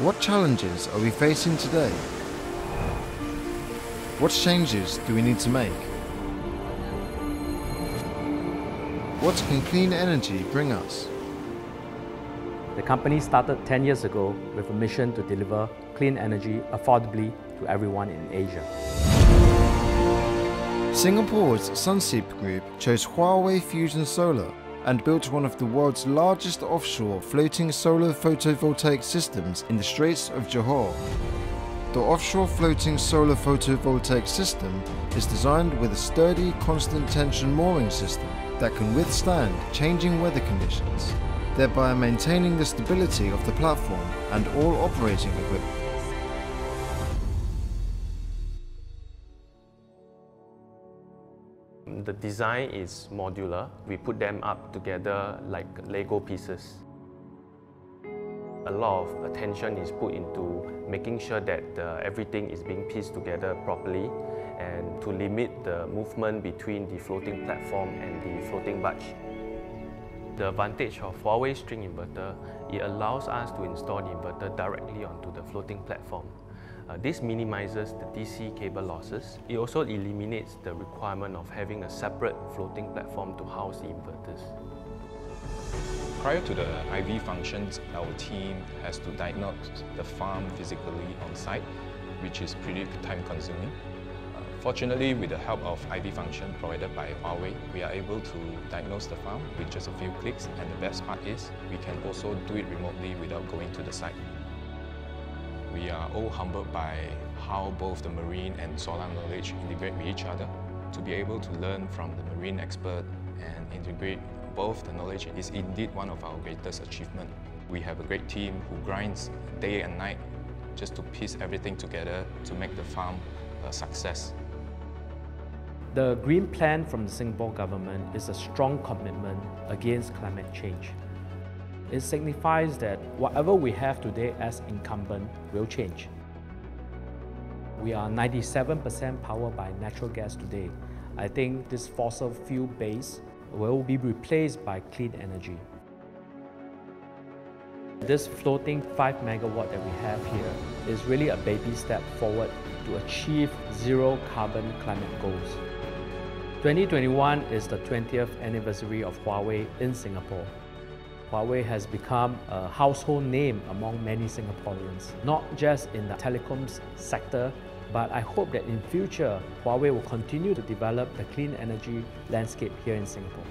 What challenges are we facing today? What changes do we need to make? What can clean energy bring us? The company started 10 years ago with a mission to deliver clean energy affordably to everyone in Asia. Singapore's Sunseap Group chose Huawei Fusion Solar and built one of the world's largest offshore floating solar photovoltaic systems in the Straits of Johor. The offshore floating solar photovoltaic system is designed with a sturdy constant tension mooring system that can withstand changing weather conditions, thereby maintaining the stability of the platform and all operating equipment. The design is modular. We put them up together like Lego pieces. A lot of attention is put into making sure that uh, everything is being pieced together properly and to limit the movement between the floating platform and the floating barge. The advantage of Huawei string inverter, it allows us to install the inverter directly onto the floating platform. Uh, this minimizes the DC cable losses. It also eliminates the requirement of having a separate floating platform to house the inverters. Prior to the IV functions, our team has to diagnose the farm physically on site, which is pretty time consuming. Uh, fortunately, with the help of IV function provided by Huawei, we are able to diagnose the farm with just a few clicks and the best part is we can also do it remotely without going to the site. We are all humbled by how both the marine and solar knowledge integrate with each other. To be able to learn from the marine expert and integrate both the knowledge is indeed one of our greatest achievements. We have a great team who grinds day and night just to piece everything together to make the farm a success. The Green Plan from the Singapore government is a strong commitment against climate change. It signifies that whatever we have today as incumbent will change. We are 97% powered by natural gas today. I think this fossil fuel base will be replaced by clean energy. This floating 5 megawatt that we have here is really a baby step forward to achieve zero carbon climate goals. 2021 is the 20th anniversary of Huawei in Singapore. Huawei has become a household name among many Singaporeans, not just in the telecoms sector, but I hope that in future, Huawei will continue to develop the clean energy landscape here in Singapore.